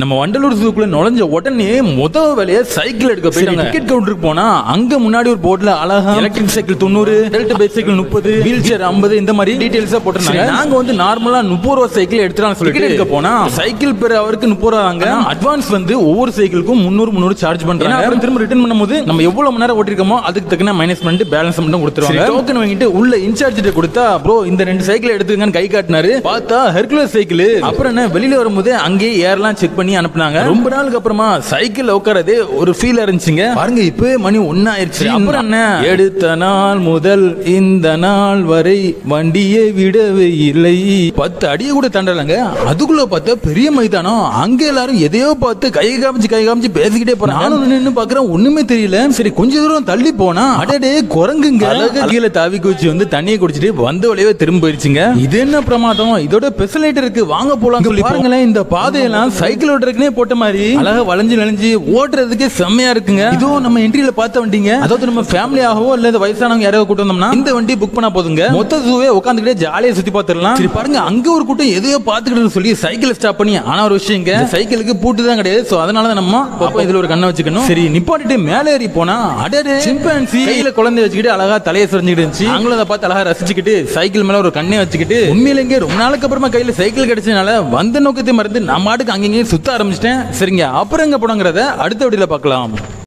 நம்ம வண்டலூர் ஜூக்குள்ள நுழைஞ்ச உடனே முத வேலையை சைக்கிள் எடுக்க போயிட்டாங்க. டிக்கெட் கவுண்டருக்கு போனா அங்க முன்னாடி ஒரு போர்ட்ல அழகா எலக்ட்ரிக் சைக்கிள் தொண்ணூறு டெல்ட் பைக் சைக்கிள் முப்பது வீல் சேர் ஐம்பது இந்த மாதிரி டீடைல்ஸா போட்டிருந்தாங்க. நாங்க வந்து நார்மலா முப்பது ரூபா சைக்கிள் எடுத்துலாம் சொல்லி எடுக்க போனா சைக்கிள் பேர் அவருக்கு முப்பது ரூபா வாங்க அட்வான்ஸ் வந்து ஒவ்வொரு சைக்கிளுக்கும் முந்நூறு முந்நூறு சார்ஜ் பண்றாங்க. அப்புறம் திரும்ப ரிட்டர்ன் பண்ணும்போது நம்ம எவ்வளவு மணி நேரம் ஓட்டிருக்கோமோ அதுக்கு தக்கன மைனஸ் பண்ணிட்டு பேலன்ஸ் மட்டும் கொடுத்துருவாங்க. டோக்கன் வாங்கிட்டு உள்ள இன்சார்ஜ் கிட்ட கொடுத்தா ப்ரோ இந்த ரெண்டு சைக்கிள் எடுத்துக்கங்கன்னு கை காட்டினாரு. பார்த்தா ஹெர்குலஸ் சைக்கிள் அப்புறம் என்ன வெளியில வரும்போது அங்கேயே ஏர்லாம் செக் பண்ணி அனுப்புனாங்க. ரொம்ப நாளுக்கு அப்புறமா சைக்கிள் உட்காரதே ஒரு ஃபீல் இருந்துச்சுங்க. பாருங்க இப்பவே மணி ஒன்னாயிருச்சு அப்புறம் என்ன? எடுத்த நாள் முதல் இந்த நாள் வரை வண்டியை விடவே இல்லை. பத்து அடியை கூட தாண்டலங்க. அதுக்குள்ள பார்த்தா பெரிய மைதானம். அங்க எல்லாரும் எதையோ பார்த்து கை காமிச்சு கை காமிச்சு பேசிக்கிட்டே போறாங்க. நானும் நின்னு பாக்குறேன் ஒண்ணுமே தெரியல. சரி கொஞ்ச தூரம் தள்ளி போனா அடடே குரங்குங்க. அழகா கீழே தாவி குச்சி வந்து தண்ணியை குடிச்சிட்டு வந்த வழியே திரும்ப போயிருச்சுங்க. இது என்ன பிரமாதம்? இதோட பெசலைட் இருக்கு. வாங்க போலாம் சொல்லி பாருங்களேன் இந்த பாதையெல்லாம் ஓட்டுறதுக்குனே போட்ட மாதிரி. அழகா வளைஞ்சு நெளிஞ்சு ஓட்டுறதுக்கே செம்மையா இருக்குங்க. இதுவும் நம்ம என்ட்ரியில பார்த்த வண்டிங்க. அதாவது நம்ம ஃபேமிலியாகவோ இல்ல இந்த வயசானவங்க யாராவது கூட்டு வந்தோம்னா இந்த வண்டி புக் பண்ணா போதுங்க. மொத்த ஜூவே உட்காந்துக்கிட்டே ஜாலியா சுத்தி பார்த்துடலாம். சரி பாருங்க அங்க ஒரு கூட்டம் எதையோ பார்த்துக்கிட்டு சொல்லி சைக்கிள் ஸ்டாப் பண்ணி ஆனா ஒரு விஷயங்க. சைக்கிளுக்கு பூட்டு தான் கிடையாது. சோ அதனால தான் நம்ம பாப்பா இதுல ஒரு கண்ணை வச்சுக்கணும். சரி நிப்பாட்டிட்டு மேலே ஏறி போனா அடடே சிம்பன்சி. கையில குழந்தை வச்சுக்கிட்டு அழகா தலையை சொரிஞ்சுக்கிட்டு இருந்துச்சு. நாங்களும் அதை பார்த்து அழகா ரசிச்சுக்கிட்டு சைக்கிள் மேல ஒரு கண்ணை வச்சுக்கிட்டு உண்மையிலேங்க ரொம்ப நாளுக்கு அப்புறமா கையில சைக்கிள் கிடைச்சதுனால வந்த நோக்கத்தை மறந்து நம்ம ஆட்டுக்கு அங்கேயும் சுத்த ஆரம்பிச்சிட்டேன். சரிங்க. அப்புறம் எங்க போனோங்கிறத அடுத்த வீடியோல பார்க்கலாம்.